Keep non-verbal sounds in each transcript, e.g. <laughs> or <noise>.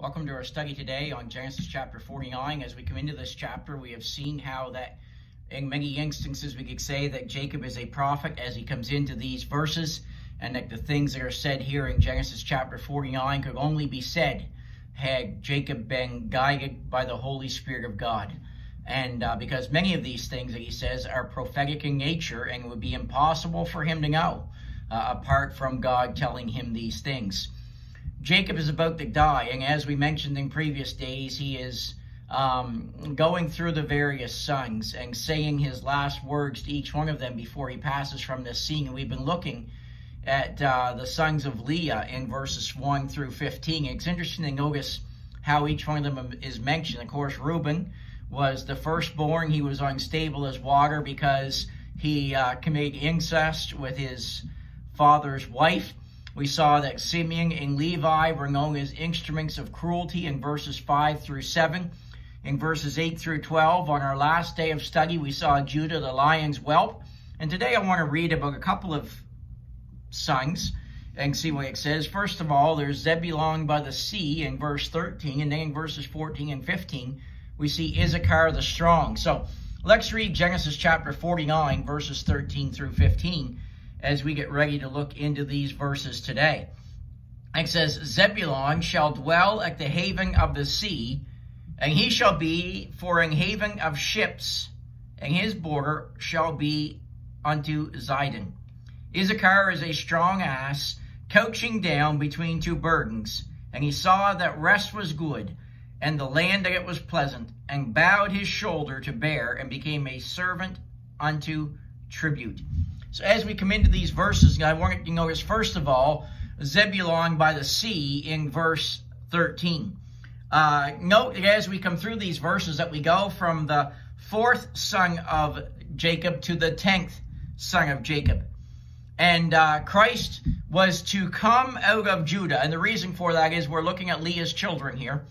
Welcome to our study today on Genesis chapter 49. As we come into this chapter, we have seen how that in many instances we could say that Jacob is a prophet as he comes into these verses, and that the things that are said here in Genesis chapter 49 could only be said had Jacob been guided by the Holy Spirit of God. And uh, because many of these things that he says are prophetic in nature and it would be impossible for him to know uh, apart from God telling him these things. Jacob is about to die, and as we mentioned in previous days, he is um, going through the various sons and saying his last words to each one of them before he passes from this scene. And we've been looking at uh, the sons of Leah in verses 1 through 15. It's interesting to notice how each one of them is mentioned. Of course, Reuben was the firstborn. He was unstable as water because he uh, committed incest with his father's wife. We saw that Simeon and Levi were known as instruments of cruelty in verses 5 through 7. In verses 8 through 12, on our last day of study, we saw Judah the lion's whelp. And today I want to read about a couple of sons and see what it says. First of all, there's Zebulon by the sea in verse 13, and then in verses 14 and 15, we see Issachar the strong. So let's read Genesis chapter 49, verses 13 through 15 as we get ready to look into these verses today. It says, Zebulon shall dwell at the haven of the sea, and he shall be for an haven of ships, and his border shall be unto Zidon. Issachar is a strong ass, couching down between two burdens, and he saw that rest was good, and the land that it was pleasant, and bowed his shoulder to bear, and became a servant unto tribute. So as we come into these verses, I want you to notice, first of all, Zebulon by the sea in verse 13. Uh, note as we come through these verses that we go from the fourth son of Jacob to the tenth son of Jacob. And uh, Christ was to come out of Judah. And the reason for that is we're looking at Leah's children here.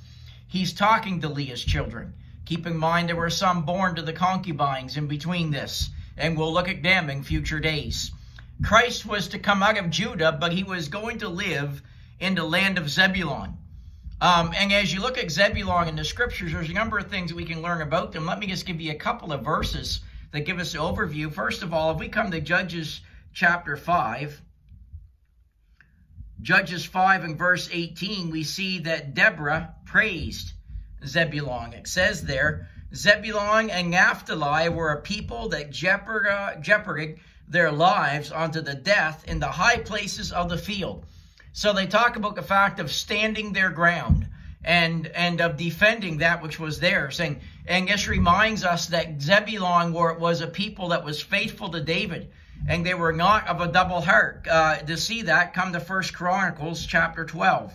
He's talking to Leah's children. Keep in mind there were some born to the concubines in between this and we'll look at them in future days. Christ was to come out of Judah, but he was going to live in the land of Zebulun. Um, and as you look at Zebulun in the scriptures, there's a number of things we can learn about them. Let me just give you a couple of verses that give us an overview. First of all, if we come to Judges chapter 5, Judges 5 and verse 18, we see that Deborah praised Zebulun. It says there, Zebulun and Naphtali were a people that jeoparded their lives unto the death in the high places of the field. So they talk about the fact of standing their ground and and of defending that which was there, saying, and this reminds us that Zebulun was a people that was faithful to David, and they were not of a double heart. Uh, to see that, come to First Chronicles chapter 12.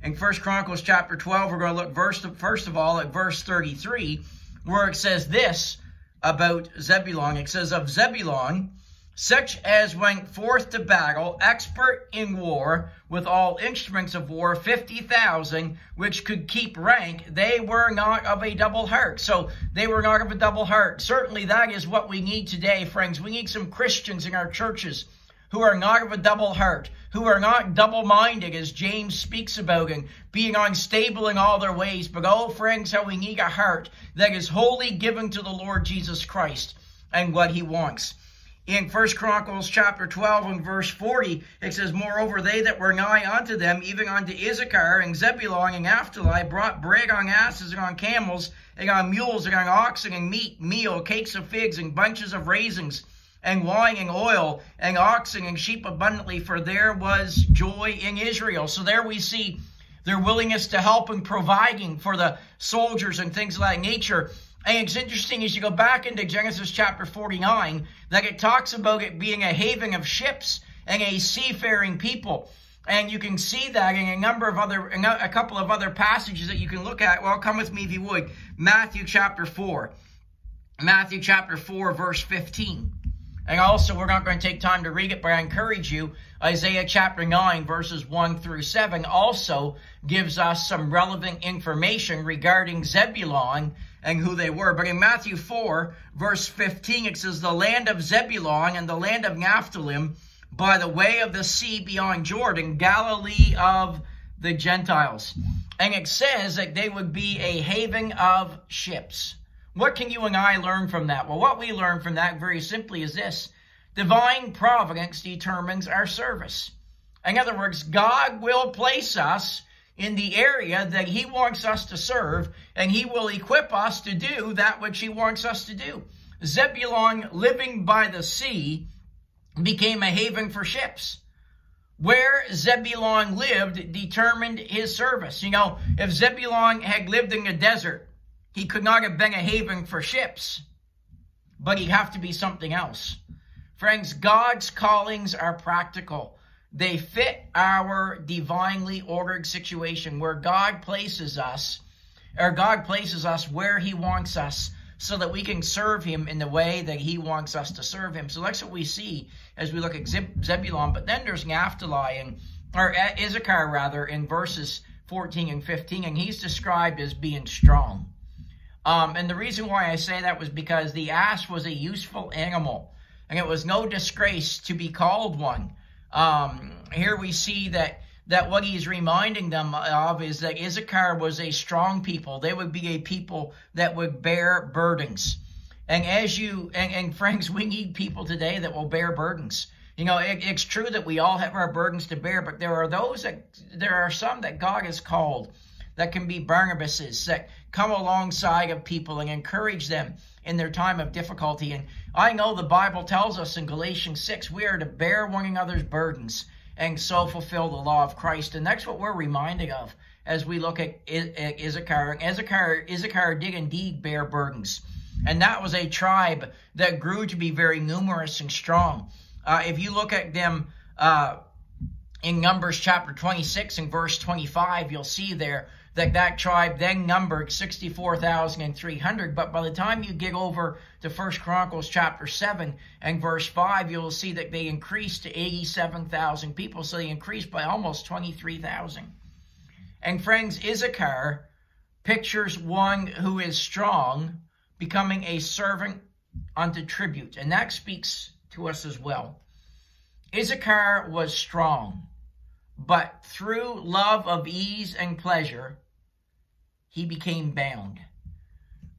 In First Chronicles chapter 12, we're going to look first, first of all at verse 33, where it says this about Zebulon. It says, Of Zebulon, such as went forth to battle, expert in war, with all instruments of war, 50,000, which could keep rank, they were not of a double heart. So they were not of a double heart. Certainly that is what we need today, friends. We need some Christians in our churches who are not of a double heart, who are not double minded, as James speaks about, and being unstable in all their ways. But, oh, friends, how we need a heart that is wholly given to the Lord Jesus Christ and what he wants. In 1 Chronicles chapter 12 and verse 40, it says, Moreover, they that were nigh unto them, even unto Issachar and Zebulun and Naphtali, brought bread on asses and on camels, and on mules and on oxen, and meat, meal, cakes of figs, and bunches of raisins and wine and oil and oxen and sheep abundantly, for there was joy in Israel. So there we see their willingness to help and providing for the soldiers and things of that nature. And it's interesting as you go back into Genesis chapter 49 that it talks about it being a haven of ships and a seafaring people. And you can see that in a number of other, a couple of other passages that you can look at. Well, come with me if you would. Matthew chapter 4. Matthew chapter 4, verse 15. And also, we're not going to take time to read it, but I encourage you, Isaiah chapter 9, verses 1 through 7 also gives us some relevant information regarding Zebulon and who they were. But in Matthew 4, verse 15, it says, The land of Zebulon and the land of Naphtali by the way of the sea beyond Jordan, Galilee of the Gentiles. And it says that they would be a haven of ships. What can you and I learn from that? Well, what we learn from that very simply is this divine providence determines our service. In other words, God will place us in the area that He wants us to serve, and He will equip us to do that which He wants us to do. Zebulon, living by the sea, became a haven for ships. Where Zebulon lived determined his service. You know, if Zebulon had lived in the desert, he could not have been a haven for ships, but he'd have to be something else. Friends, God's callings are practical. They fit our divinely ordered situation where God places us, or God places us where he wants us so that we can serve him in the way that he wants us to serve him. So that's what we see as we look at Zebulon. But then there's Naphtali, and, or Issachar rather, in verses 14 and 15, and he's described as being strong. Um, and the reason why I say that was because the ass was a useful animal, and it was no disgrace to be called one. Um, here we see that that what he's reminding them of is that Issachar was a strong people. They would be a people that would bear burdens. And as you, and, and friends, we need people today that will bear burdens. You know, it, it's true that we all have our burdens to bear, but there are those that, there are some that God has called that can be Barnabases that come alongside of people and encourage them in their time of difficulty. And I know the Bible tells us in Galatians 6, we are to bear one another's burdens and so fulfill the law of Christ. And that's what we're reminded of as we look at Issachar. Issachar, Issachar did indeed bear burdens. And that was a tribe that grew to be very numerous and strong. Uh, if you look at them uh, in Numbers chapter 26 and verse 25, you'll see there that that tribe then numbered 64,300. But by the time you get over to First Chronicles chapter 7 and verse 5, you'll see that they increased to 87,000 people. So they increased by almost 23,000. And friends, Issachar pictures one who is strong becoming a servant unto tribute. And that speaks to us as well. Issachar was strong, but through love of ease and pleasure, he became bound.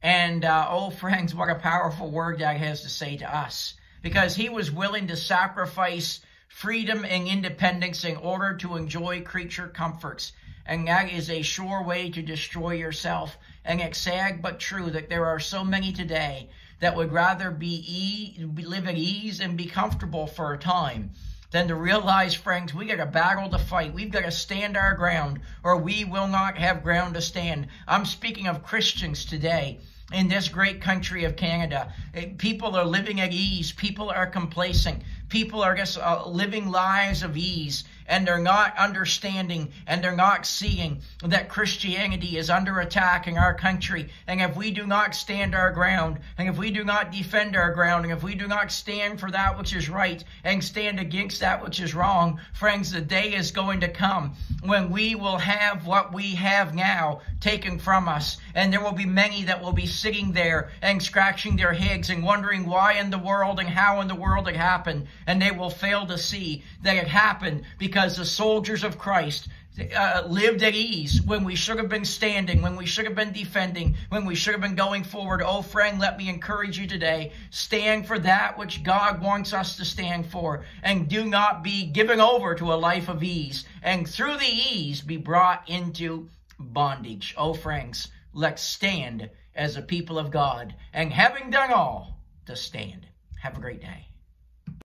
And uh, oh, <laughs> friends, what a powerful word that has to say to us. Because he was willing to sacrifice freedom and independence in order to enjoy creature comforts. And that is a sure way to destroy yourself. And it's sad but true that there are so many today that would rather be e- live at ease and be comfortable for a time than to realize, friends, we got a battle to fight. We've got to stand our ground, or we will not have ground to stand. I'm speaking of Christians today in this great country of Canada. Eh, people are living at ease. People are complacent. People are just uh, living lives of ease and they're not understanding and they're not seeing that Christianity is under attack in our country. And if we do not stand our ground, and if we do not defend our ground, and if we do not stand for that which is right and stand against that which is wrong, friends, the day is going to come when we will have what we have now taken from us. And there will be many that will be sitting there and scratching their heads and wondering why in the world and how in the world it happened. And they will fail to see that it happened because because the soldiers of Christ uh, lived at ease when we should have been standing, when we should have been defending, when we should have been going forward. Oh, friend, let me encourage you today. Stand for that which God wants us to stand for, and do not be given over to a life of ease, and through the ease be brought into bondage. Oh, friends, let's stand as a people of God, and having done all, to stand. Have a great day.